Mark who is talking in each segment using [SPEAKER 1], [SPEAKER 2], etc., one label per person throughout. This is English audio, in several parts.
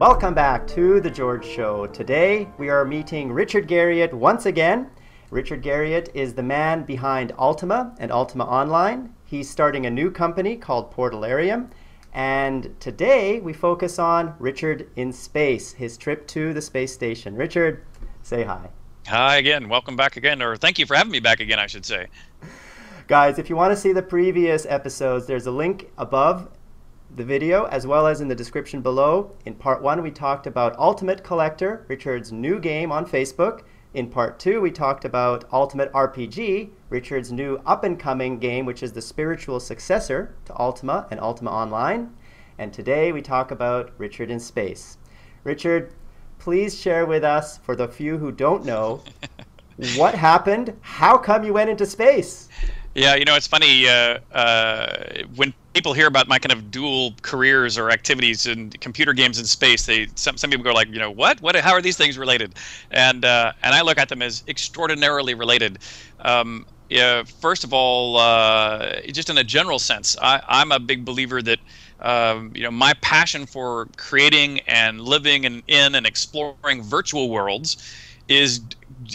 [SPEAKER 1] Welcome back to The George Show. Today we are meeting Richard Garriott once again. Richard Garriott is the man behind Ultima and Ultima Online. He's starting a new company called Portalarium. And today we focus on Richard in space, his trip to the space station. Richard, say hi.
[SPEAKER 2] Hi again. Welcome back again, or thank you for having me back again, I should say.
[SPEAKER 1] Guys, if you want to see the previous episodes, there's a link above the video as well as in the description below. In part one, we talked about Ultimate Collector, Richard's new game on Facebook. In part two, we talked about Ultimate RPG, Richard's new up and coming game, which is the spiritual successor to Ultima and Ultima Online. And today we talk about Richard in Space. Richard, please share with us, for the few who don't know, what happened? How come you went into space?
[SPEAKER 2] Yeah, you know, it's funny uh, uh, when people hear about my kind of dual careers or activities in computer games and space. They some some people go like, you know, what? What? How are these things related? And uh, and I look at them as extraordinarily related. Um, yeah, first of all, uh, just in a general sense, I, I'm a big believer that. Um, you know, my passion for creating and living in, in and exploring virtual worlds is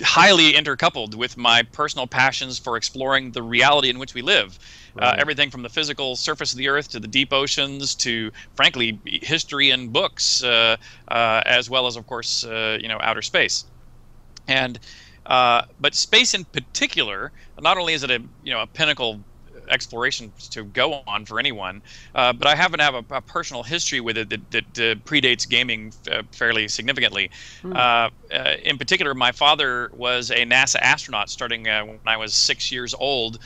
[SPEAKER 2] highly intercoupled with my personal passions for exploring the reality in which we live. Uh, right. Uh, everything from the physical surface of the earth to the deep oceans to, frankly, history and books, uh, uh, as well as, of course, uh, you know, outer space. And uh, but space in particular, not only is it a you know a pinnacle exploration to go on for anyone. Uh, but I happen to have a, a, personal history with it that, that uh, predates gaming uh, fairly significantly. Mm. in particular, my father was a NASA astronaut starting uh, when I was six years old.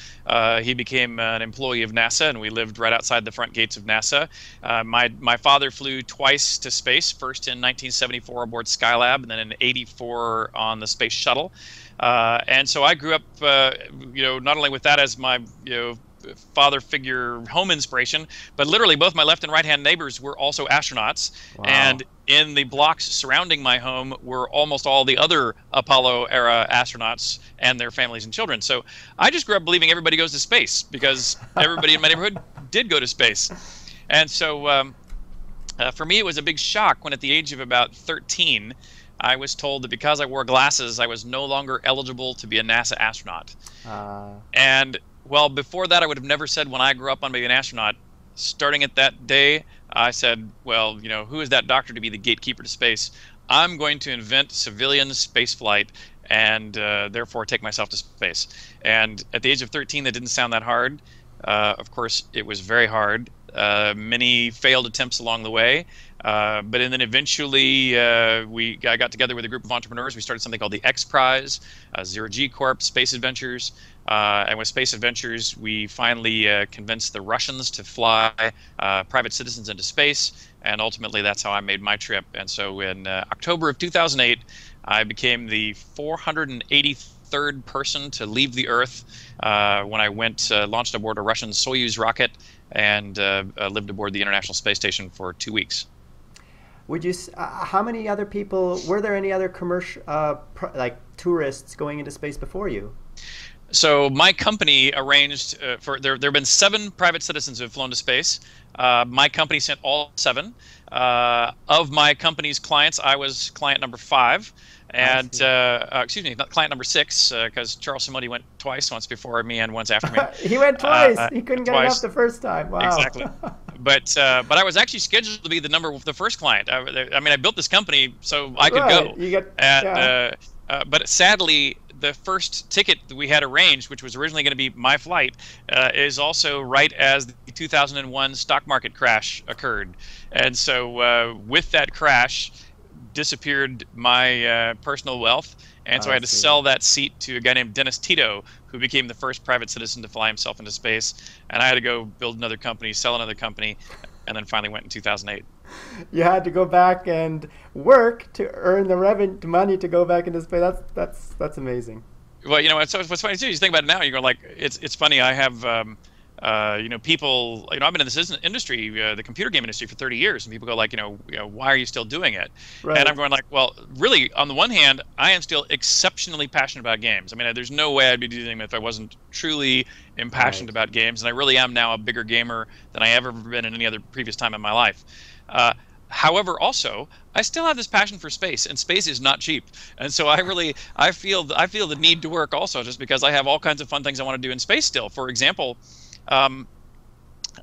[SPEAKER 2] he became an employee of NASA, and we lived right outside the front gates of NASA. my my father flew twice to space, first in 1974 aboard Skylab, and then in '84 on the space shuttle. Uh, and so I grew up, uh, you know, not only with that as my, you know, father figure home inspiration, but literally both my left and right hand neighbors were also astronauts. Wow. And in the blocks surrounding my home were almost all the other Apollo era astronauts and their families and children. So I just grew up believing everybody goes to space because everybody in my neighborhood did go to space. And so um, uh, for me, it was a big shock when at the age of about 13, I was told that because I wore glasses, I was no longer eligible to be a NASA astronaut. Uh... And well, before that, I would have never said when I grew up on being an astronaut. Starting at that day, I said, well, you know, who is that doctor to be the gatekeeper to space? I'm going to invent civilian spaceflight and uh, therefore take myself to space. And at the age of 13, that didn't sound that hard. Uh, of course, it was very hard. Uh, many failed attempts along the way. Uh, but then eventually, uh, we I got together with a group of entrepreneurs. We started something called the X Prize, uh, Zero G Corp, Space Adventures. Uh, and with Space Adventures, we finally uh, convinced the Russians to fly private citizens into space. And ultimately, that's how I made my trip. And so in October of 2008, I became the 483rd person to leave the Earth when I went, launched aboard a Russian Soyuz rocket and lived aboard the International Space Station for two weeks.
[SPEAKER 1] Would you? Uh, how many other people? Were there any other commercial, uh, like tourists going into space before you?
[SPEAKER 2] So my company arranged uh, for there. There have been seven private citizens who have flown to space. Uh, my company sent all seven. Uh, of my company's clients, I was client number five and uh, uh, excuse me, not client number six, because uh, Charles Simonyi went twice, once before me and once after me.
[SPEAKER 1] he went twice. Uh, he couldn't twice. get enough the first time. Wow.
[SPEAKER 2] Exactly. but uh, but I was actually scheduled to be the number the first client. I, I mean, I built this company so I could
[SPEAKER 1] right.
[SPEAKER 2] go.
[SPEAKER 1] You get,
[SPEAKER 2] and, yeah. Uh, but sadly, the first ticket that we had arranged, which was originally going to be my flight, is also right as the 2001 stock market crash occurred, and so with that crash disappeared my uh, personal wealth, and so I, I had to sell that seat to a guy named Dennis Tito, who became the first private citizen to fly himself into space. And I had to go build another company, sell another company, and then finally went in 2008.
[SPEAKER 1] You had to go back and work to earn the revenue, money to go back into space. That's that's that's amazing.
[SPEAKER 2] Well, you know, what's, what's funny too. You think about it now, you go like, it's it's funny. I have. Um, uh, you know, people, you know, I've been in this industry, uh, the computer game industry for 30 years, and people go like, you know, you know why are you still doing it? Right. And I'm going like, well, really, on the one hand, I am still exceptionally passionate about games. I mean, there's no way I'd be doing it if I wasn't truly impassioned right. about games, and I really am now a bigger gamer than I ever been in any other previous time in my life. Uh, however, also I still have this passion for space, and space is not cheap. And so I really I feel I feel the need to work also just because I have all kinds of fun things I want to do in space still. For example. Um,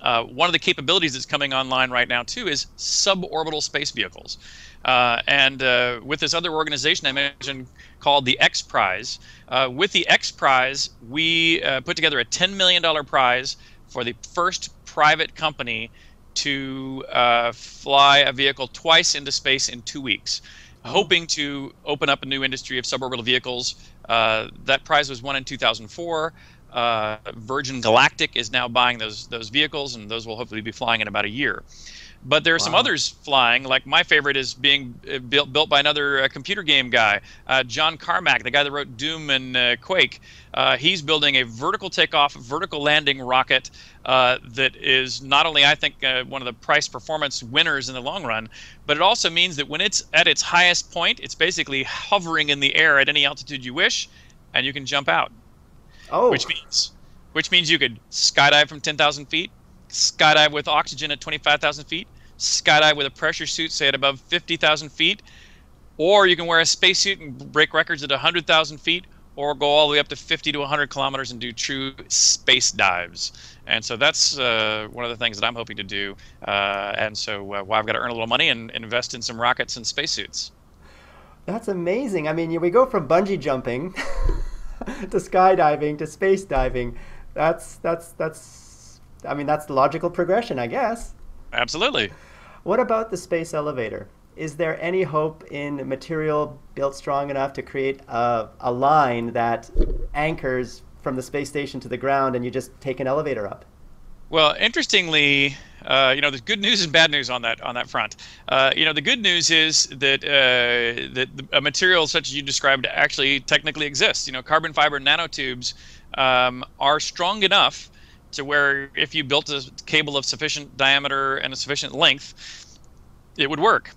[SPEAKER 2] uh, one of the capabilities that's coming online right now too is suborbital space vehicles, uh, and uh, with this other organization I mentioned called the X Prize. Uh, with the X Prize, we uh, put together a $10 million prize for the first private company to uh, fly a vehicle twice into space in two weeks, oh. hoping to open up a new industry of suborbital vehicles. that prize was won in 2004. Uh, Virgin Galactic is now buying those those vehicles, and those will hopefully be flying in about a year. But there are wow. some others flying. Like my favorite is being uh, built built by another uh, computer game guy, uh, John Carmack, the guy that wrote Doom and uh, Quake. Uh, he's building a vertical takeoff, vertical landing rocket that is not only, I think, one of the price performance winners in the long run, but it also means that when it's at its highest point, it's basically hovering in the air at any altitude you wish, and you can jump out.
[SPEAKER 1] Oh.
[SPEAKER 2] Which means, which means you could skydive from 10,000 feet, skydive with oxygen at 25,000 feet, skydive with a pressure suit, say at above 50,000 feet, or you can wear a spacesuit and break records at 100,000 feet, or go all the way up to 50 to 100 kilometers and do true space dives. And so that's uh, one of the things that I'm hoping to do. Uh, and so uh, well, I've got to earn a little money and invest in some rockets and spacesuits.
[SPEAKER 1] That's amazing. I mean, we go from bungee jumping to skydiving to space diving. That's that's that's. I mean, that's the logical progression, I guess.
[SPEAKER 2] Absolutely.
[SPEAKER 1] What about the space elevator? Is there any hope in material built strong enough to create a, a line that anchors from the space station to the ground and you just take an elevator up?
[SPEAKER 2] Well, interestingly, uh, you know, there's good news and bad news on that on that front. Uh, you know, the good news is that uh, that a material such as you described actually technically exists. You know, carbon fiber nanotubes um, are strong enough to where if you built a cable of sufficient diameter and a sufficient length, it would work.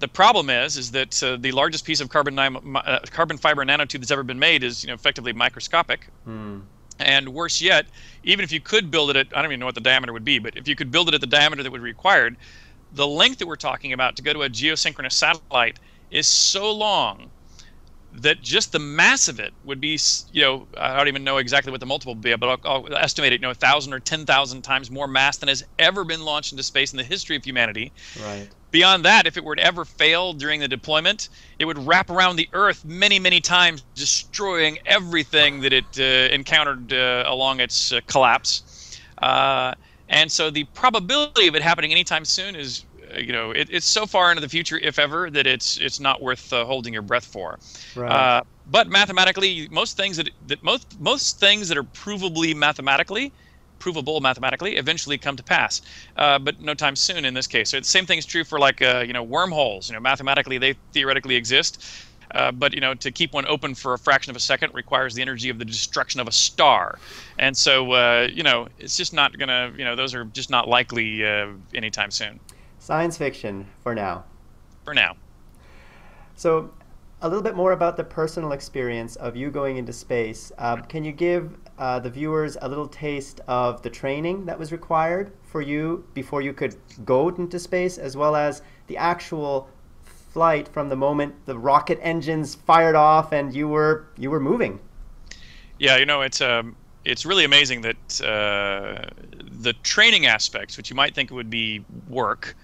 [SPEAKER 2] The problem is, is that uh, the largest piece of carbon uh, carbon fiber nanotube that's ever been made is, you know, effectively microscopic. Hmm. And worse yet, even if you could build it at, I don't even know what the diameter would be, but if you could build it at the diameter that would be required, the length that we're talking about to go to a geosynchronous satellite is so long that just the mass of it would be, you know, I don't even know exactly what the multiple would be, but I'll, I'll estimate it, you know, a thousand or ten thousand times more mass than has ever been launched into space in the history of humanity.
[SPEAKER 1] Right.
[SPEAKER 2] Beyond that, if it were to ever fail during the deployment, it would wrap around the Earth many, many times, destroying everything that it uh, encountered uh, along its uh, collapse. Uh, and so the probability of it happening anytime soon is, you know, it, it's so far into the future, if ever, that it's it's not worth uh, holding your breath for.
[SPEAKER 1] Right.
[SPEAKER 2] but mathematically, most things that that most most things that are provably mathematically provable mathematically eventually come to pass, uh, but no time soon in this case. So the same thing is true for like uh, you know wormholes. You know mathematically they theoretically exist, uh, but you know to keep one open for a fraction of a second requires the energy of the destruction of a star, and so uh, you know it's just not gonna you know those are just not likely uh, anytime soon.
[SPEAKER 1] Science fiction for now.
[SPEAKER 2] For now.
[SPEAKER 1] So a little bit more about the personal experience of you going into space. Uh, can you give uh, the viewers a little taste of the training that was required for you before you could go into space, as well as the actual flight from the moment the rocket engines fired off and you were you were moving?
[SPEAKER 2] Yeah, you know it's um, it's really amazing that uh, the training aspects, which you might think would be work,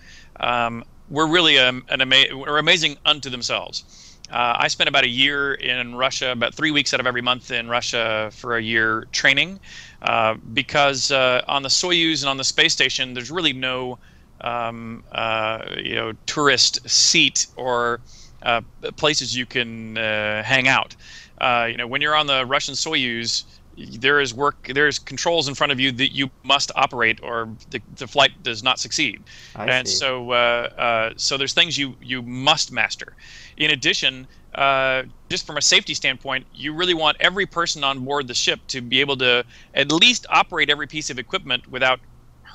[SPEAKER 2] um, were really um, an ama- were amazing unto themselves. Uh, I spent about a year in Russia, about three weeks out of every month in Russia for a year training, uh, because uh, on the Soyuz and on the space station, there's really no, um, uh, you know, tourist seat or uh, places you can uh, hang out. you know, when you're on the Russian Soyuz, there is work there's controls in front of you that you must operate or the, the flight does not succeed
[SPEAKER 1] I
[SPEAKER 2] and
[SPEAKER 1] see.
[SPEAKER 2] so uh, uh, so there's things you you must master in addition uh, just from a safety standpoint you really want every person on board the ship to be able to at least operate every piece of equipment without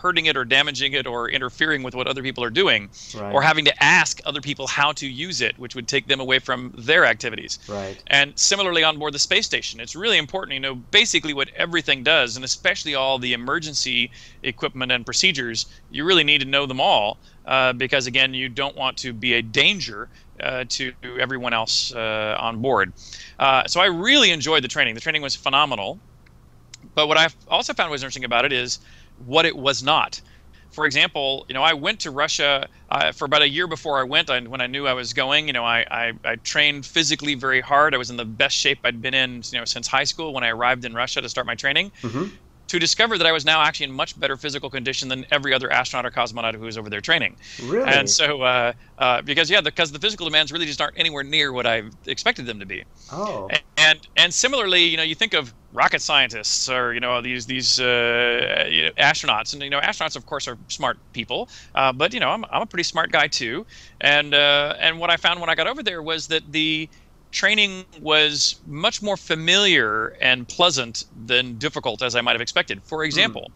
[SPEAKER 2] hurting it or damaging it or interfering with what other people are doing
[SPEAKER 1] Right.
[SPEAKER 2] or having to ask other people how to use it which would take them away from their activities
[SPEAKER 1] Right.
[SPEAKER 2] and similarly on board the space station it's really important you know basically what everything does and especially all the emergency equipment and procedures you really need to know them all uh, because again you don't want to be a danger uh, to everyone else uh, on board uh, so i really enjoyed the training the training was phenomenal but what I also found was interesting about it is what it was not. For example, you know, I went to Russia uh, for about a year before I went. I, when I knew I was going, you know, I, I, I trained physically very hard. I was in the best shape I'd been in, you know, since high school when I arrived in Russia to start my training.
[SPEAKER 1] hmm
[SPEAKER 2] To discover that I was now actually in much better physical condition than every other astronaut or cosmonaut who was over there training.
[SPEAKER 1] Really?
[SPEAKER 2] And so, uh, uh, because yeah, because the physical demands really just aren't anywhere near what I expected them to be
[SPEAKER 1] oh.
[SPEAKER 2] and and similarly you know you think of rocket scientists or you know these these uh, you know, astronauts and you know astronauts of course are smart people uh, but you know I'm, I'm a pretty smart guy too and uh, and what I found when I got over there was that the training was much more familiar and pleasant than difficult as I might have expected. For hmm. example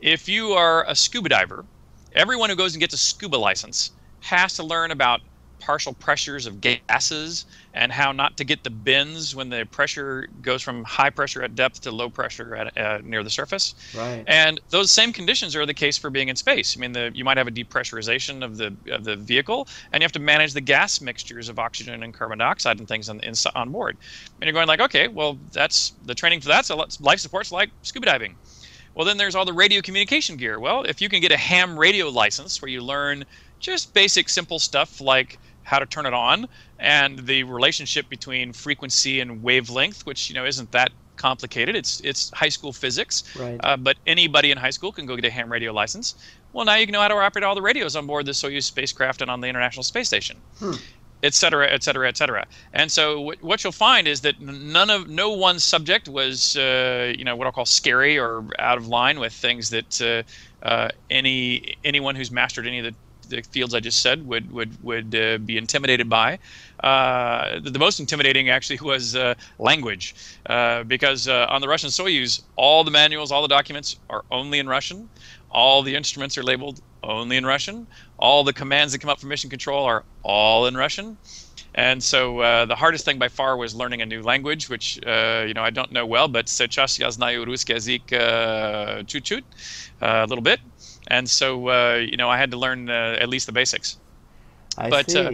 [SPEAKER 2] if you are a scuba diver everyone who goes and gets a scuba license has to learn about partial pressures of gases and how not to get the bends when the pressure goes from high pressure at depth to low pressure at uh, near the surface.
[SPEAKER 1] Right.
[SPEAKER 2] And those same conditions are the case for being in space. I mean, the, you might have a depressurization of the of the vehicle, and you have to manage the gas mixtures of oxygen and carbon dioxide and things on, in, on board. And you're going like, okay, well, that's the training for that. So life support's like scuba diving. Well, then there's all the radio communication gear. Well, if you can get a ham radio license where you learn just basic, simple stuff like how to turn it on and the relationship between frequency and wavelength, which you know isn't that complicated. It's it's high school physics,
[SPEAKER 1] Right.
[SPEAKER 2] uh, but anybody in high school can go get a ham radio license. Well, now you can know how to operate all the radios on board the Soyuz spacecraft and on the International Space Station
[SPEAKER 1] Hmm.
[SPEAKER 2] et cetera, et cetera, et cetera. And so what, what you'll find is that none of no one subject was uh, you know what I'll call scary or out of line with things that uh, uh, any anyone who's mastered any of the, the fields I just said would would would uh, be intimidated by. Uh, the, the most intimidating actually was uh, language, uh, because uh, on the Russian Soyuz, all the manuals, all the documents are only in Russian. All the instruments are labeled only in Russian. All the commands that come up from mission control are all in Russian. And so uh, the hardest thing by far was learning a new language, which uh, you know I don't know well, but сейчас я знаю русский язык uh, чуть-чуть, uh, a little bit. And so uh, you know I had to learn uh, at least the basics.
[SPEAKER 1] I
[SPEAKER 2] but,
[SPEAKER 1] see.
[SPEAKER 2] uh,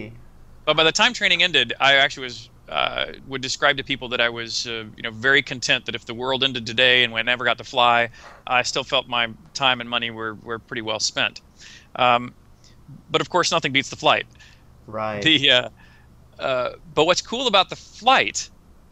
[SPEAKER 2] But by the time training ended, I actually was uh, would describe to people that I was uh, you know very content that if the world ended today and I never got to fly, I still felt my time and money were were pretty well spent. Um, but of course, nothing beats the flight.
[SPEAKER 1] right.
[SPEAKER 2] The uh, uh, but what's cool about the flight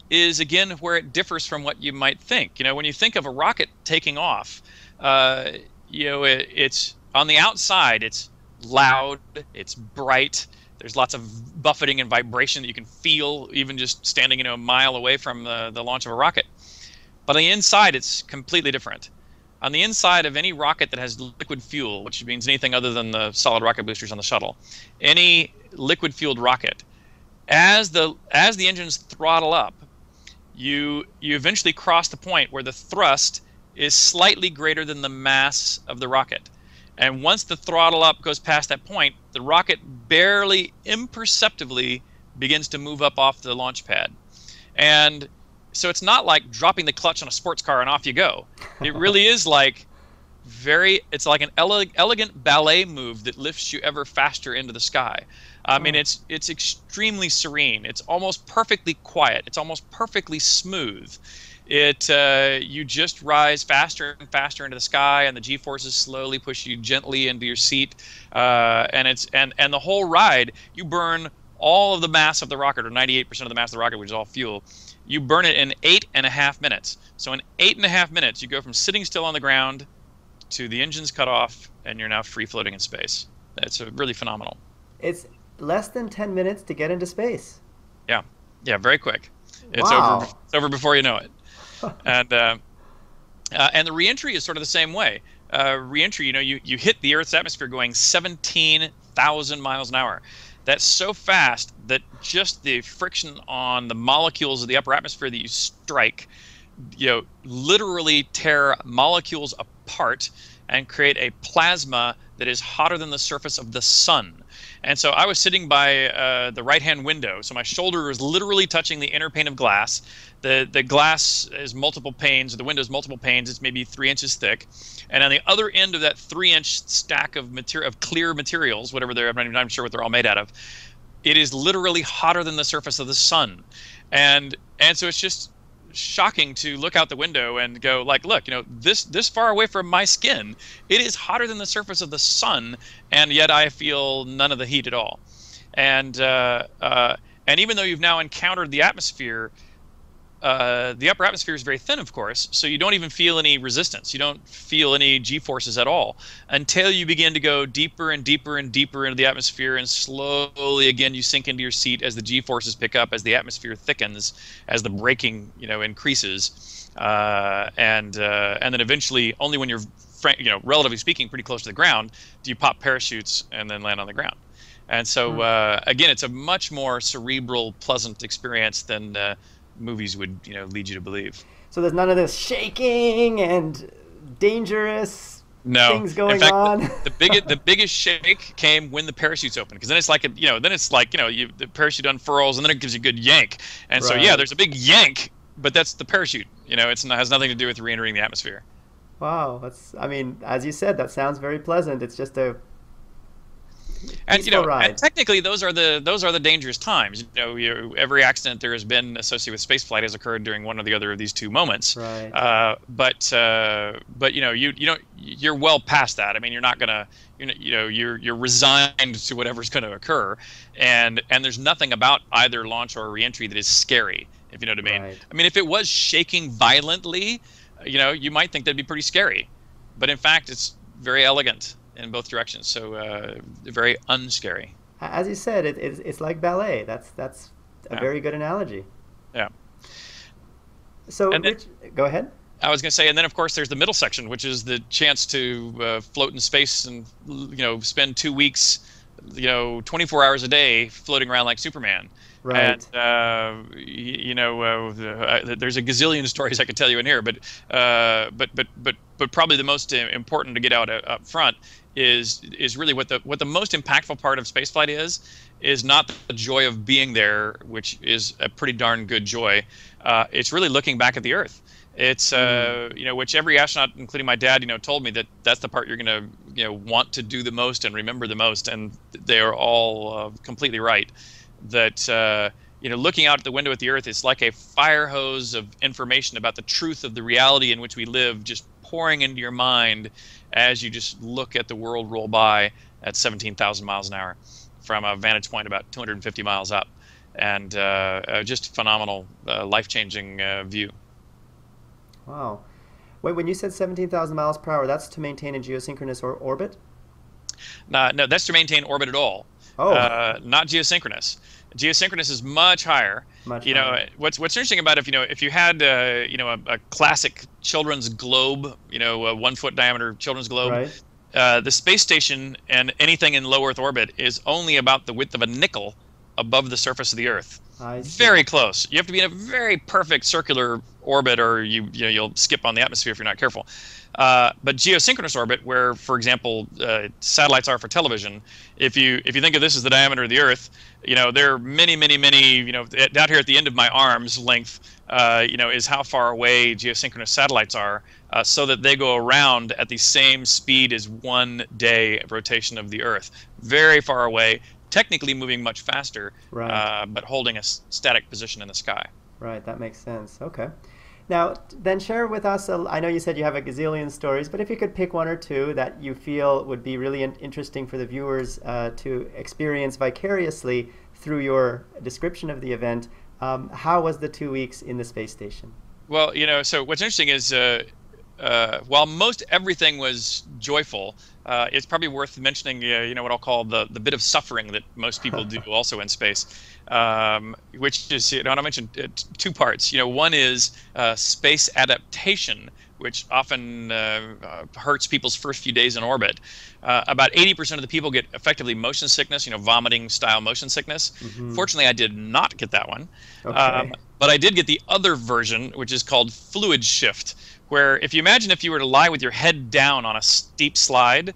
[SPEAKER 2] is again where it differs from what you might think. You know, when you think of a rocket taking off, uh, you know, it, it's on the outside, it's loud, it's bright. There's lots of buffeting and vibration that you can feel even just standing, you know, a mile away from the, the launch of a rocket. But on the inside, it's completely different. On the inside of any rocket that has liquid fuel, which means anything other than the solid rocket boosters on the shuttle, any liquid fueled rocket, as the as the engines throttle up, you you eventually cross the point where the thrust is slightly greater than the mass of the rocket. And once the throttle up goes past that point, the rocket barely imperceptibly begins to move up off the launch pad. And so it's not like dropping the clutch on a sports car and off you go. It really is like very it's like an ele- elegant ballet move that lifts you ever faster into the sky. I mean
[SPEAKER 1] Oh.
[SPEAKER 2] it's it's extremely serene. It's almost perfectly quiet. It's almost perfectly smooth. It uh, you just rise faster and faster into the sky, and the G forces slowly push you gently into your seat, uh, and it's and and the whole ride you burn all of the mass of the rocket, or 98% of the mass of the rocket, which is all fuel. You burn it in eight and a half minutes. So in eight and a half minutes, you go from sitting still on the ground to the engines cut off, and you're now free floating in space. It's really phenomenal.
[SPEAKER 1] It's less than 10 minutes to get into space.
[SPEAKER 2] Yeah, Yeah, very quick. It's
[SPEAKER 1] Wow.
[SPEAKER 2] over. It's over before you know it. and uh, uh, and the reentry is sort of the same way. Uh, reentry, you know, you you hit the Earth's atmosphere going 17,000 miles an hour. That's so fast that just the friction on the molecules of the upper atmosphere that you strike, you know, literally tear molecules apart and create a plasma that is hotter than the surface of the sun. And so I was sitting by uh, the right hand window. So my shoulder was literally touching the inner pane of glass. The, the glass is multiple panes, the window is multiple panes. It's maybe three inches thick. And on the other end of that three inch stack of material, of clear materials, whatever they're, I'm not even sure what they're all made out of, it is literally hotter than the surface of the sun. And, and so it's just shocking to look out the window and go like look you know this this far away from my skin it is hotter than the surface of the sun and yet i feel none of the heat at all. And uh, uh, and even though you've now encountered the atmosphere uh, the upper atmosphere is very thin, of course, so you don't even feel any resistance. You don't feel any g forces at all until you begin to go deeper and deeper and deeper into the atmosphere, and slowly again you sink into your seat as the g forces pick up, as the atmosphere thickens, as the braking you know increases, uh, and uh, and then eventually only when you're you know relatively speaking pretty close to the ground do you pop parachutes and then land on the ground. And so hmm. uh, again, it's a much more cerebral, pleasant experience than uh, movies would you know lead you to believe.
[SPEAKER 1] So there's none of this shaking and dangerous
[SPEAKER 2] no.
[SPEAKER 1] things going
[SPEAKER 2] In fact,
[SPEAKER 1] on.
[SPEAKER 2] The, the biggest the biggest shake came when the parachutes open because then it's like a, you know then it's like you know you, the parachute unfurls and then it gives you a good yank and right. so yeah there's a big yank but that's the parachute you know it's it has nothing to do with re-entering the atmosphere.
[SPEAKER 1] Wow, that's I mean as you said that sounds very pleasant. It's just a
[SPEAKER 2] and you know, and technically, those are the those are the dangerous times. You know, you, every accident there has been associated with spaceflight has occurred during one or the other of these two moments.
[SPEAKER 1] Right.
[SPEAKER 2] Uh, but uh, but you know, you you know, you're well past that. I mean, you're not gonna you know, you know you're you're resigned to whatever's going to occur, and and there's nothing about either launch or reentry that is scary. If you know what I mean. Right. I mean, if it was shaking violently, you know, you might think that'd be pretty scary, but in fact, it's very elegant in both directions. So uh, very unscary.
[SPEAKER 1] As you said, it, it's, it's like ballet. That's that's a yeah. very good analogy.
[SPEAKER 2] Yeah.
[SPEAKER 1] So, then, Rich, go ahead.
[SPEAKER 2] I was going to say, and then of course there's the middle section, which is the chance to uh, float in space and you know spend two weeks, you know, 24 hours a day floating around like Superman.
[SPEAKER 1] Right.
[SPEAKER 2] And uh, you know, uh, there's a gazillion stories I could tell you in here, but uh, but but but but probably the most important to get out uh, up front is is really what the what the most impactful part of spaceflight is is not the joy of being there, which is a pretty darn good joy. Uh, it's really looking back at the Earth. It's uh, mm. you know, which every astronaut, including my dad, you know, told me that that's the part you're gonna you know want to do the most and remember the most, and they are all uh, completely right. That uh, you know, looking out the window at the Earth is like a fire hose of information about the truth of the reality in which we live, just pouring into your mind as you just look at the world roll by at 17,000 miles an hour from a vantage point about 250 miles up, and uh, uh, just phenomenal, uh, life-changing uh, view.
[SPEAKER 1] Wow. Wait, when you said 17,000 miles per hour, that's to maintain a geosynchronous or orbit?
[SPEAKER 2] No, no, that's to maintain orbit at all.
[SPEAKER 1] Oh.
[SPEAKER 2] Uh, not geosynchronous geosynchronous is much higher.
[SPEAKER 1] Much
[SPEAKER 2] you
[SPEAKER 1] higher.
[SPEAKER 2] know what's what's interesting about if you know if you had uh, you know a, a, classic children's globe, you know a one foot diameter children's globe.
[SPEAKER 1] Right.
[SPEAKER 2] Uh, the space station and anything in low Earth orbit is only about the width of a nickel above the surface of the Earth. Very close. You have to be in a very perfect circular orbit, or you you know you'll skip on the atmosphere if you're not careful. Uh, but geosynchronous orbit, where, for example, uh, satellites are for television, if you if you think of this as the diameter of the Earth, you know there are many, many, many, you know, down here at the end of my arm's length, uh, you know, is how far away geosynchronous satellites are, uh, so that they go around at the same speed as one day rotation of the Earth, very far away, technically moving much faster,
[SPEAKER 1] right.
[SPEAKER 2] Uh, but holding a static position in the sky.
[SPEAKER 1] Right, that makes sense. Okay. Now, then share with us, a, I know you said you have a gazillion stories, but if you could pick one or two that you feel would be really interesting for the viewers uh, to experience vicariously through your description of the event, um, how was the two weeks in the space station?
[SPEAKER 2] Well, you know, so what's interesting is uh, uh, while most everything was joyful, uh, it's probably worth mentioning, uh, you know, what I'll call the, the bit of suffering that most people do also in space um, which is, you know, I mentioned uh, two parts. You know, one is uh, space adaptation, which often uh, uh hurts people's first few days in orbit. Uh, about 80% of the people get effectively motion sickness, you know, vomiting style motion sickness. Mm-hmm. Fortunately, I did not get that one.
[SPEAKER 1] Okay. Um,
[SPEAKER 2] but I did get the other version, which is called fluid shift, where if you imagine if you were to lie with your head down on a steep slide,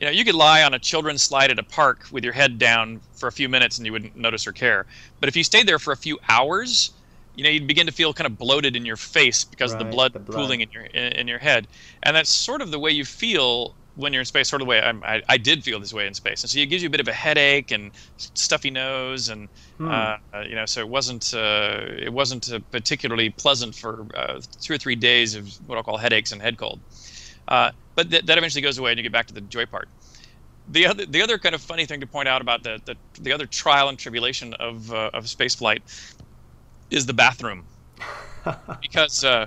[SPEAKER 2] you know, you could lie on a children's slide at a park with your head down for a few minutes and you wouldn't notice or care. But if you stayed there for a few hours, you know, you'd begin to feel kind of bloated in your face because right, of the blood, the blood, pooling in your in, your head, and that's sort of the way you feel when you're in space. Sort of the way I, I, I did feel this way in space, and so it gives you a bit of a headache and stuffy nose, and hmm. uh, you know, so it wasn't uh, it wasn't uh, particularly pleasant for uh, two or three days of what I'll call headaches and head cold. But th- that eventually goes away, and you get back to the joy part the other the other kind of funny thing to point out about the the, the other trial and tribulation of uh, of space flight is the bathroom because uh,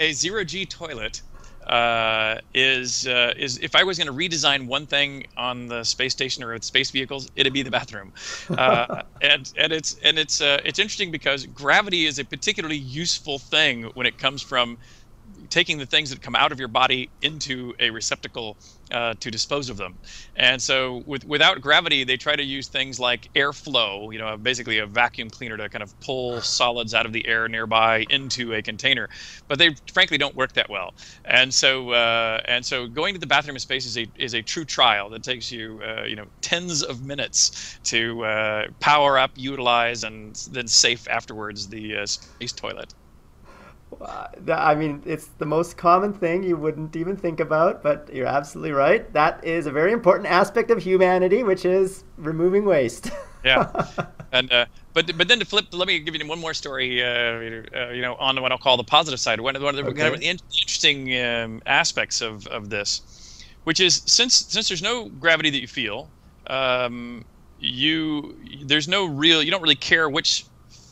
[SPEAKER 2] a zero G toilet uh, is uh, is if I was going to redesign one thing on the space station or space vehicles, it'd be the bathroom. Uh, and and it's and it's uh, it's interesting because gravity is a particularly useful thing when it comes from taking the things that come out of your body into a receptacle uh, to dispose of them. And so, with, without gravity, they try to use things like airflow, you know, basically a vacuum cleaner to kind of pull solids out of the air nearby into a container. But they frankly don't work that well. And so, uh, and so, going to the bathroom in space is a is a true trial that takes you, uh, you know, tens of minutes to uh, power up, utilize, and then safe afterwards the uh, space toilet.
[SPEAKER 1] I mean, it's the most common thing you wouldn't even think about, but you're absolutely right. That is a very important aspect of humanity, which is removing waste.
[SPEAKER 2] yeah, and uh, but but then to flip, let me give you one more story. Uh, uh, you know, on what I'll call the positive side. One of the, one of the okay. kind of interesting um, aspects of, of this, which is since since there's no gravity that you feel, um, you there's no real you don't really care which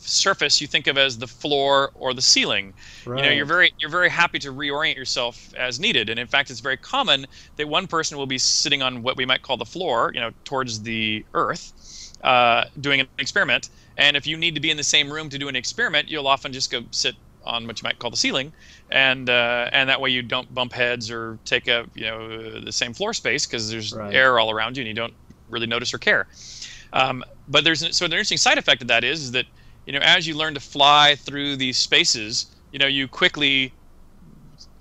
[SPEAKER 2] surface you think of as the floor or the ceiling. Right. You know, you're very you're very happy to reorient yourself as needed, and in fact, it's very common that one person will be sitting on what we might call the floor, you know, towards the earth, uh, doing an experiment. And if you need to be in the same room to do an experiment, you'll often just go sit on what you might call the ceiling, and uh, and that way you don't bump heads or take up you know the same floor space because there's right. air all around you and you don't really notice or care. Um, but there's so an interesting side effect of that is, is that you know, as you learn to fly through these spaces, you know, you quickly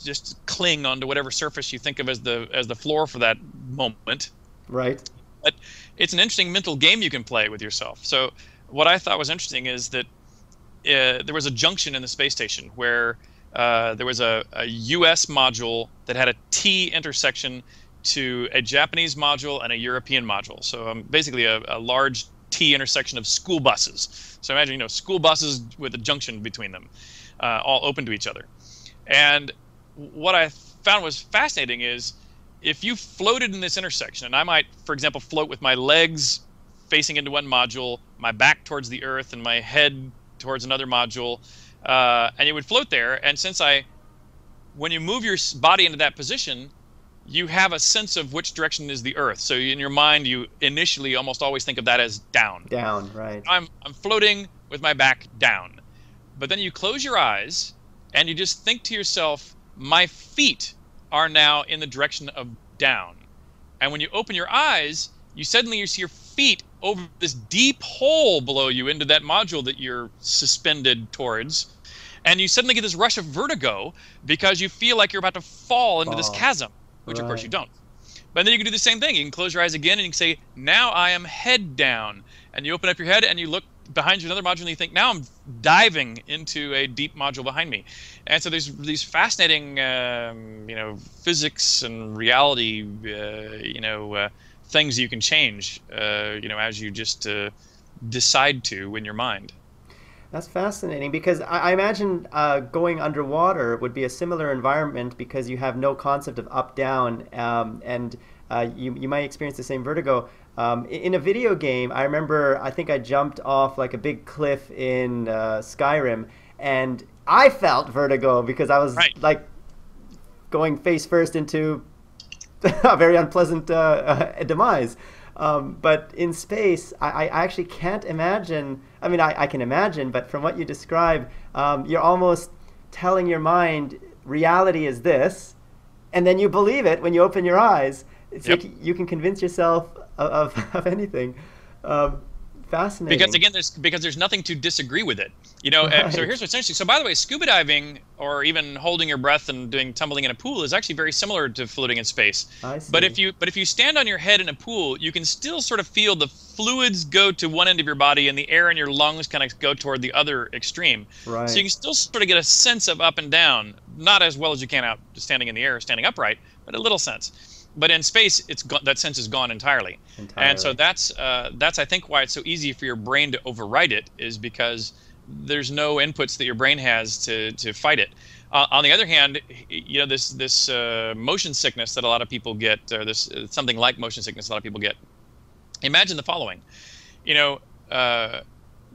[SPEAKER 2] just cling onto whatever surface you think of as the as the floor for that moment.
[SPEAKER 1] Right.
[SPEAKER 2] But it's an interesting mental game you can play with yourself. So what I thought was interesting is that uh, there was a junction in the space station where uh, there was a, a U.S. module that had a T intersection to a Japanese module and a European module. So um, basically a, a large T intersection of school buses. So imagine, you know, school buses with a junction between them, uh, all open to each other. And what I found was fascinating is if you floated in this intersection, and I might, for example, float with my legs facing into one module, my back towards the earth, and my head towards another module, uh, and you would float there. And since I, when you move your body into that position, you have a sense of which direction is the earth. So in your mind you initially almost always think of that as down.
[SPEAKER 1] Down right.
[SPEAKER 2] I'm i'm floating with my back down. But then you close your eyes and you just think to yourself my feet are now in the direction of down. And when you open your eyes you suddenly you see your feet over this deep hole below you into that module that you're suspended towards. And you suddenly get this rush of vertigo because you feel like you're about to fall into this chasm which right. of course you don't. But then you can do the same thing. You can close your eyes again and you can say, now I am head down. And you open up your head and you look behind you another module and you think, now I'm diving into a deep module behind me. And so there's these fascinating, um, you know, physics and reality, uh, you know, uh, things you can change, uh, you know, as you just uh, decide to in your mind.
[SPEAKER 1] That's fascinating because I, I imagine uh, going underwater would be a similar environment because you have no concept of up down um, and uh, you, you might experience the same vertigo. Um, in a video game, I remember I think I jumped off like a big cliff in uh, Skyrim and I felt vertigo because I was right. like going face first into a very unpleasant uh, demise. Um, but in space, I, I, actually can't imagine. I mean, I, I, can imagine, but from what you describe, um, you're almost telling your mind reality is this, and then you believe it when you open your eyes. It's yep. like you can convince yourself of, of, of anything. Um, Fascinating.
[SPEAKER 2] Because again, there's because there's nothing to disagree with it. You know, right. so here's what's interesting. So by the way, scuba diving or even holding your breath and doing tumbling in a pool is actually very similar to floating in space.
[SPEAKER 1] I see.
[SPEAKER 2] But if you but if you stand on your head in a pool, you can still sort of feel the fluids go to one end of your body and the air in your lungs kind of go toward the other extreme.
[SPEAKER 1] Right.
[SPEAKER 2] So you can still sort of get a sense of up and down, not as well as you can out standing in the air, standing upright, but a little sense but in space, it's go- that sense is gone entirely.
[SPEAKER 1] entirely.
[SPEAKER 2] And so that's uh, that's I think why it's so easy for your brain to override it is because there's no inputs that your brain has to to fight it. Uh, on the other hand, you know this this uh, motion sickness that a lot of people get, or this uh, something like motion sickness a lot of people get. Imagine the following, you know, uh,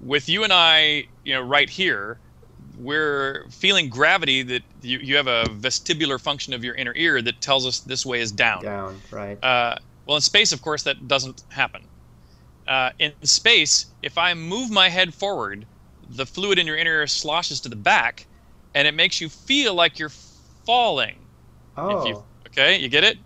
[SPEAKER 2] with you and I, you know, right here, we're feeling gravity that you, you have a vestibular function of your inner ear that tells us this way is down.
[SPEAKER 1] Down, right.
[SPEAKER 2] Uh, well, in space, of course, that doesn't happen. Uh, in space, if I move my head forward, the fluid in your inner ear sloshes to the back, and it makes you feel like you're falling.
[SPEAKER 1] Oh.
[SPEAKER 2] You, okay, you get it?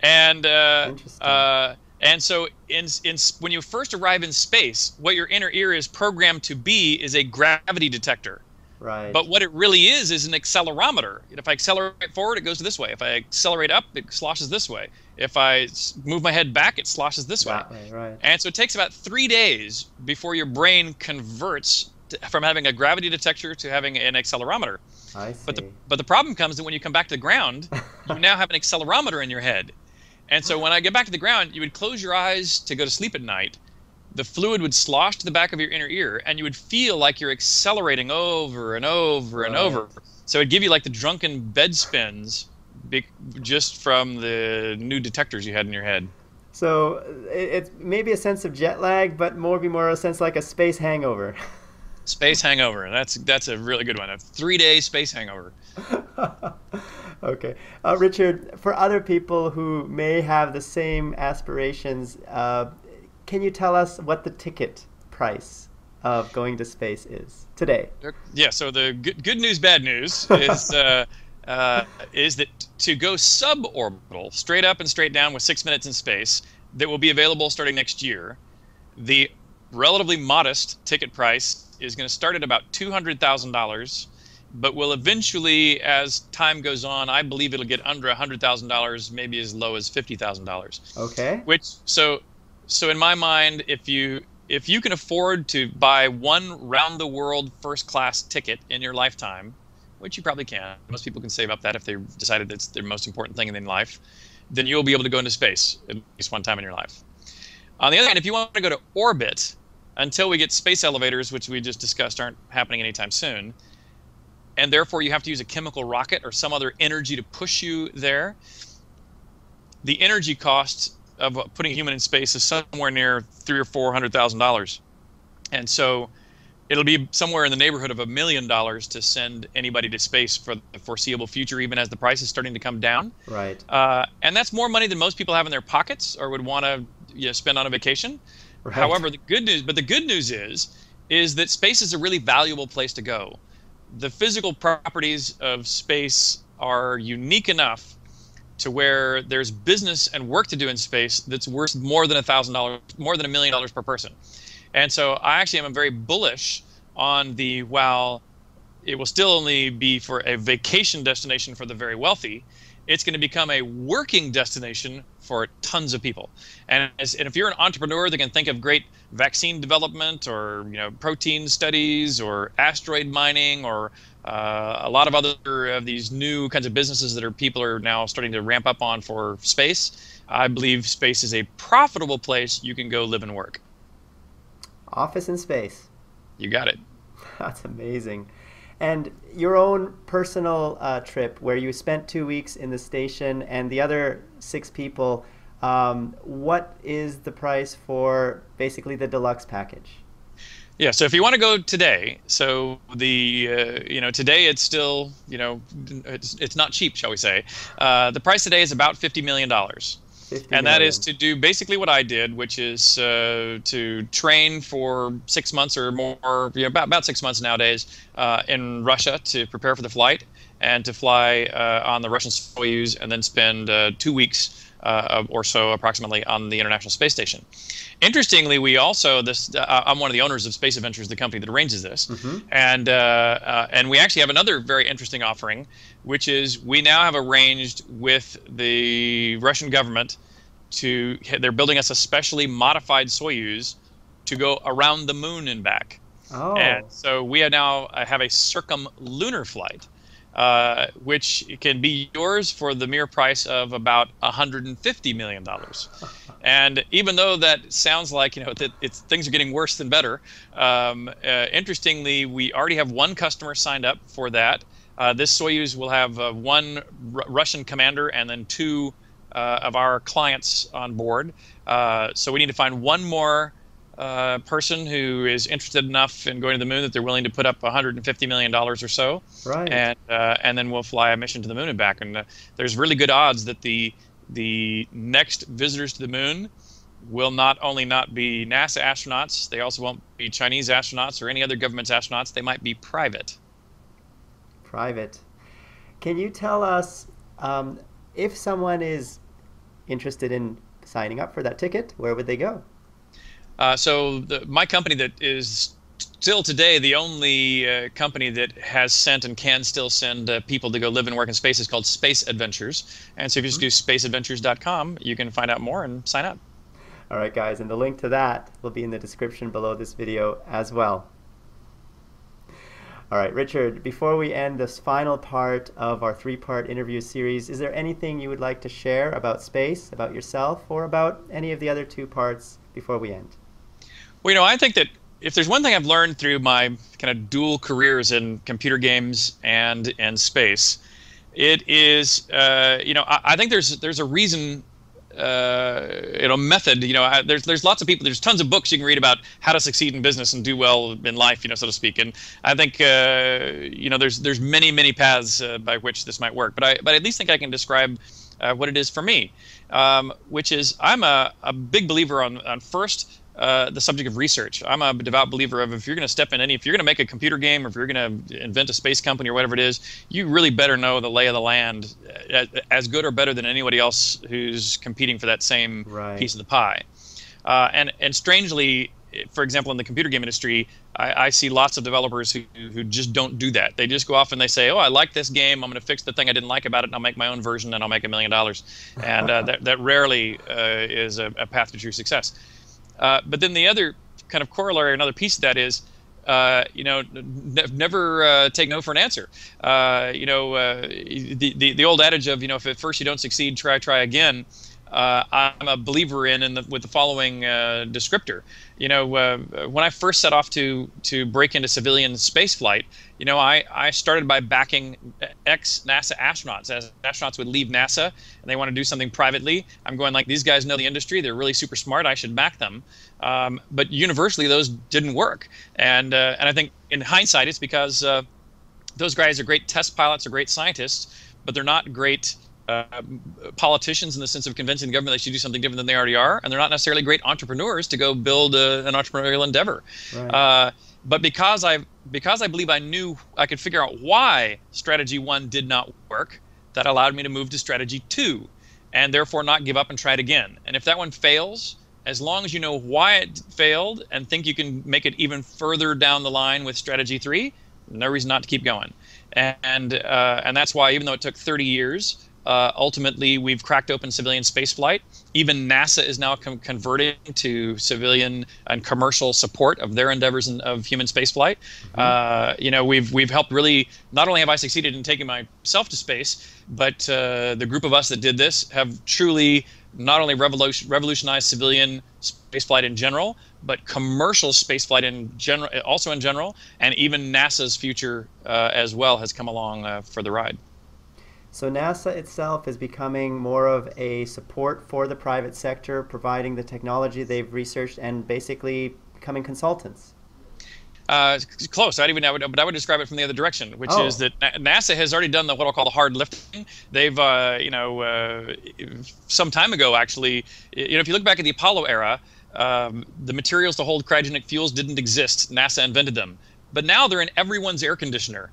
[SPEAKER 2] And uh,
[SPEAKER 1] Interesting.
[SPEAKER 2] uh, and so in in when you first arrive in space, what your inner ear is programmed to be is a gravity detector.
[SPEAKER 1] Right.
[SPEAKER 2] But what it really is is an accelerometer. If I accelerate forward, it goes this way. If I accelerate up, it sloshes this way. If I move my head back, it sloshes this
[SPEAKER 1] that
[SPEAKER 2] way.
[SPEAKER 1] way, right.
[SPEAKER 2] And so it takes about three days before your brain converts to, from having a gravity detector to having an accelerometer.
[SPEAKER 1] I see.
[SPEAKER 2] But the but the problem comes that when you come back to the ground, you now have an accelerometer in your head. And so when I get back to the ground, you would close your eyes to go to sleep at night. The fluid would slosh to the back of your inner ear, and you would feel like you're accelerating over and over and
[SPEAKER 1] Right.
[SPEAKER 2] over. So it'd give you like the drunken bed spins, be, just from the new detectors you had in your head.
[SPEAKER 1] So it, it's maybe a sense of jet lag, but more be more a sense like a space hangover.
[SPEAKER 2] Space hangover. That's that's a really good one. A three day space hangover.
[SPEAKER 1] okay. Uh, Richard, for other people who may have the same aspirations, uh, can you tell us what the ticket price of going to space is today?
[SPEAKER 2] Yeah. So the good, good news, bad news is uh, uh, is that to go suborbital, straight up and straight down with six minutes in space, that will be available starting next year. The relatively modest ticket price is going to start at about two hundred thousand dollars, but will eventually, as time goes on, I believe it'll get under hundred thousand dollars, maybe as low as fifty thousand dollars.
[SPEAKER 1] Okay.
[SPEAKER 2] Which so so in my mind, if you if you can afford to buy one round the world first class ticket in your lifetime, which you probably can, most people can save up that if they decided that's their most important thing in life, then you'll be able to go into space at least one time in your life. On the other hand, if you want to go to orbit, until we get space elevators, which we just discussed aren't happening anytime soon, and therefore you have to use a chemical rocket or some other energy to push you there, the energy cost of putting a human in space is somewhere near three or four hundred thousand dollars, and so it'll be somewhere in the neighborhood of a million dollars to send anybody to space for the foreseeable future, even as the price is starting to come down.
[SPEAKER 1] Right.
[SPEAKER 2] Uh, and that's more money than most people have in their pockets or would want to you know, spend on a vacation.
[SPEAKER 1] Right.
[SPEAKER 2] However, the good news, but the good news is, is that space is a really valuable place to go. The physical properties of space are unique enough to where there's business and work to do in space that's worth more than a thousand dollars, more than a million dollars per person. And so I actually am very bullish on the while it will still only be for a vacation destination for the very wealthy, it's going to become a working destination for tons of people. And, as, and if you're an entrepreneur that can think of great vaccine development or you know protein studies or asteroid mining or uh, a lot of other of these new kinds of businesses that are people are now starting to ramp up on for space, I believe space is a profitable place you can go live and work.
[SPEAKER 1] Office in space.
[SPEAKER 2] You got it.
[SPEAKER 1] That's amazing. And your own personal uh, trip where you spent two weeks in the station and the other six people, um, what is the price for basically the deluxe package?
[SPEAKER 2] Yeah, so if you want to go today, so the uh, you know today it's still you know it's it's not cheap, shall we say? Uh, the price today is about fifty million dollars, and that is to do basically what I did, which is uh, to train for six months or more, you know, about about six months nowadays uh, in Russia to prepare for the flight and to fly uh, on the Russian Soyuz, and then spend uh, two weeks uh, or so approximately on the International Space Station. Interestingly, we also this uh, I'm one of the owners of Space Adventures, the company that arranges this, mm-hmm. and uh, uh, and we actually have another very interesting offering, which is we now have arranged with the Russian government to they're building us a specially modified Soyuz to go around the moon and back.
[SPEAKER 1] Oh.
[SPEAKER 2] And so we now uh, have a circumlunar flight uh, which can be yours for the mere price of about 150 million dollars. and even though that sounds like you know that it's things are getting worse than better, um, uh, interestingly, we already have one customer signed up for that. Uh, this Soyuz will have uh, one R- Russian commander and then two uh, of our clients on board. so we need to find one more uh, person who is interested enough in going to the moon that they're willing to put up 150 million dollars or so,
[SPEAKER 1] right?
[SPEAKER 2] And uh, and then we'll fly a mission to the moon and back. And uh, there's really good odds that the the next visitors to the moon will not only not be NASA astronauts, they also won't be Chinese astronauts or any other government's astronauts. They might be private.
[SPEAKER 1] Private. Can you tell us um, if someone is interested in signing up for that ticket? Where would they go?
[SPEAKER 2] Uh, so the, my company that is still today the only uh, company that has sent and can still send uh, people to go live and work in space is called Space Adventures. And so if you just do spaceadventures.com, you can find out more and sign up.
[SPEAKER 1] All right, guys, and the link to that will be in the description below this video as well. All right, Richard, before we end this final part of our three part interview series, is there anything you would like to share about space, about yourself, or about any of the other two parts before we end?
[SPEAKER 2] Well, you know, I think that if there's one thing I've learned through my kind of dual careers in computer games and and space, it is uh, you know I, I, think there's there's a reason uh, you know method you know I, there's there's lots of people there's tons of books you can read about how to succeed in business and do well in life you know so to speak. And I think uh, you know there's there's many many paths uh, by which this might work. But I but I at least think I can describe uh, what it is for me um, which is I'm a, a big believer on on first uh, the subject of research. I'm a devout believer of if you're going to step in any, if you're going to make a computer game or if you're going to invent a space company or whatever it is, you really better know the lay of the land as, uh, as good or better than anybody else who's competing for that same
[SPEAKER 1] right.
[SPEAKER 2] piece of the pie. Uh, and and strangely, for example, in the computer game industry, I, I, see lots of developers who, who just don't do that. They just go off and they say, "Oh, I like this game. I'm going to fix the thing I didn't like about it, and I'll make my own version, and I'll make a million dollars." And uh, that that rarely uh, is a, a path to true success. Uh, but then the other kind of corollary, another piece of that is, uh, you know, ne- never uh, take no for an answer. Uh, you know, uh, the, the the old adage of you know, if at first you don't succeed, try try again. I'm a believer in, in the, with the following descriptor you know, uh, when I first set off to to break into civilian spaceflight, you know, I, I started by backing ex NASA astronauts. As astronauts would leave NASA and they want to do something privately, I'm going like these guys know the industry. They're really super smart. I should back them. Um, but universally, those didn't work. And uh, and I think in hindsight, it's because uh, those guys are great test pilots, are great scientists, but they're not great uh, politicians in the sense of convincing the government they should do something different than they already are, and they're not necessarily great entrepreneurs to go build a, an entrepreneurial endeavor.
[SPEAKER 1] Right.
[SPEAKER 2] Uh, but because I because I believe I knew I could figure out why strategy one did not work, that allowed me to move to strategy two, and therefore not give up and try it again. And if that one fails, as long as you know why it failed and think you can make it even further down the line with strategy three, no reason not to keep going. And uh, and that's why even though it took 30 years uh, ultimately, we've cracked open civilian spaceflight. Even NASA is now com- converting to civilian and commercial support of their endeavors in, of human spaceflight. Mm-hmm. Uh, you know, we've we've helped really. Not only have I succeeded in taking myself to space, but uh, the group of us that did this have truly not only revolution, revolutionized civilian spaceflight in general, but commercial spaceflight in general, also in general, and even NASA's future uh, as well has come along uh, for the ride.
[SPEAKER 1] So NASA itself is becoming more of a support for the private sector, providing the technology they've researched and basically becoming consultants.
[SPEAKER 2] Uh, close. I'd even, I would, but I would describe it from the other direction, which
[SPEAKER 1] oh.
[SPEAKER 2] is that NASA has already done the what I'll call the hard lifting. They've, uh, you know, uh, some time ago actually, you know, if you look back at the Apollo era, um, the materials to hold cryogenic fuels didn't exist. NASA invented them, but now they're in everyone's air conditioner.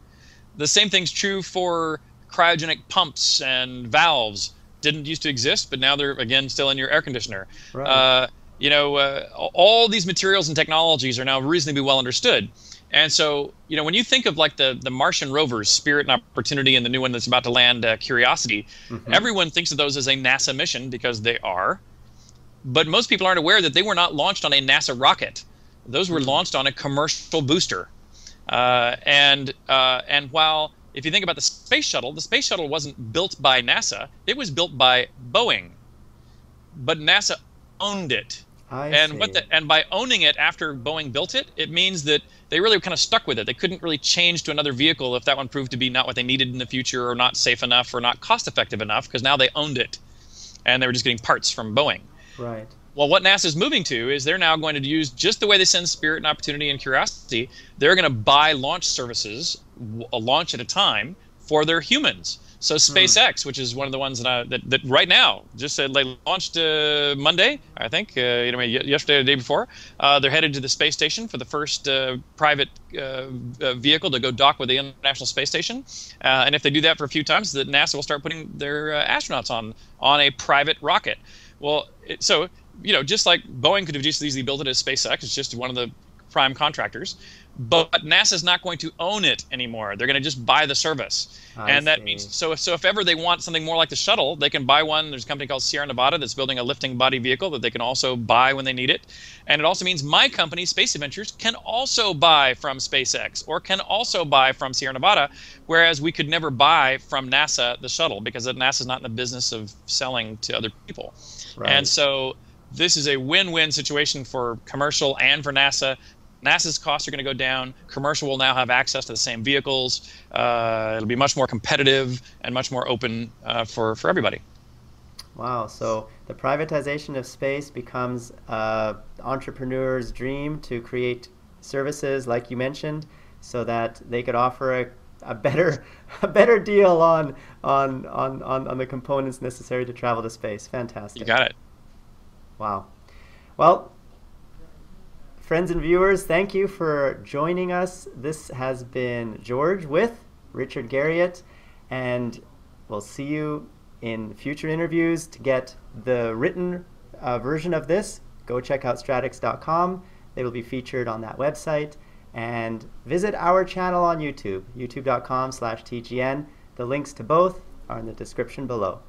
[SPEAKER 2] The same thing's true for cryogenic pumps and valves didn't used to exist, but now they're again still in your air conditioner.
[SPEAKER 1] Right.
[SPEAKER 2] Uh, you know, uh, all these materials and technologies are now reasonably well understood. And so, you know, when you think of like the the Martian rovers, Spirit and Opportunity, and the new one that's about to land, uh, Curiosity,
[SPEAKER 1] Mhm.
[SPEAKER 2] everyone thinks of those as a NASA mission because they are. But most people aren't aware that they were not launched on a NASA rocket; those were launched on a commercial booster. Uh, and uh, and while if you think about the space shuttle, the space shuttle wasn't built by NASA; it was built by Boeing. But NASA owned it
[SPEAKER 1] I
[SPEAKER 2] and
[SPEAKER 1] see.
[SPEAKER 2] what the, and by owning it after Boeing built it, it means that they really kind of stuck with it. They couldn't really change to another vehicle if that one proved to be not what they needed in the future, or not safe enough, or not cost effective enough, because now they owned it, and they were just getting parts from Boeing.
[SPEAKER 1] Right.
[SPEAKER 2] Well, what NASA's moving to is they're now going to use just the way they send Spirit and Opportunity and Curiosity. They're going to buy launch services, a launch at a time, for their humans. So SpaceX, which is one of the ones that, I, that, that right now just said they launched uh, Monday, I think, uh, you know, yesterday or the day before. Uh, they're headed to the space station for the first uh, private uh, uh, vehicle to go dock with the International Space Station. Uh, and if they do that for a few times, that NASA will start putting their uh, astronauts on on a private rocket. Well, it, so you know, just like Boeing could have just easily built it as SpaceX, it's just one of the prime contractors. But NASA's not going to own it anymore. They're going to just buy the service,
[SPEAKER 1] I
[SPEAKER 2] and that
[SPEAKER 1] see.
[SPEAKER 2] means so. If, so if ever they want something more like the shuttle, they can buy one. There's a company called Sierra Nevada that's building a lifting body vehicle that they can also buy when they need it, and it also means my company, Space Adventures, can also buy from SpaceX or can also buy from Sierra Nevada, whereas we could never buy from NASA the shuttle because NASA's not in the business of selling to other people.
[SPEAKER 1] Right.
[SPEAKER 2] And so this is a win-win situation for commercial and for NASA. NASA's costs are going to go down. Commercial will now have access to the same vehicles. Uh, it'll be much more competitive and much more open uh, for for everybody.
[SPEAKER 1] Wow. So the privatization of space becomes an entrepreneur's dream to create services, like you mentioned, so that they could offer a, a better a better deal on, on on on on the components necessary to travel to space. Fantastic.
[SPEAKER 2] You got it.
[SPEAKER 1] Wow. Well, friends and viewers, thank you for joining us. This has been George with Richard Garriott, and we'll see you in future interviews. To get the written uh, version of this, go check out stratics.com. They will be featured on that website. And visit our channel on YouTube, youtube.com slash TGN. The links to both are in the description below.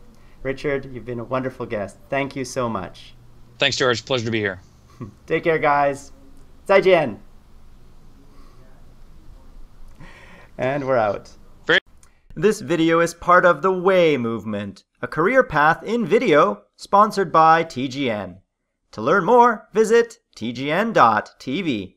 [SPEAKER 1] Richard, you've been a wonderful guest. Thank you so much.
[SPEAKER 2] Thanks, George. Pleasure to be here.
[SPEAKER 1] Take care, guys. 再见. And we're out. This video is part of the Way movement, a career path in video sponsored by TGN. To learn more, visit tgn.tv.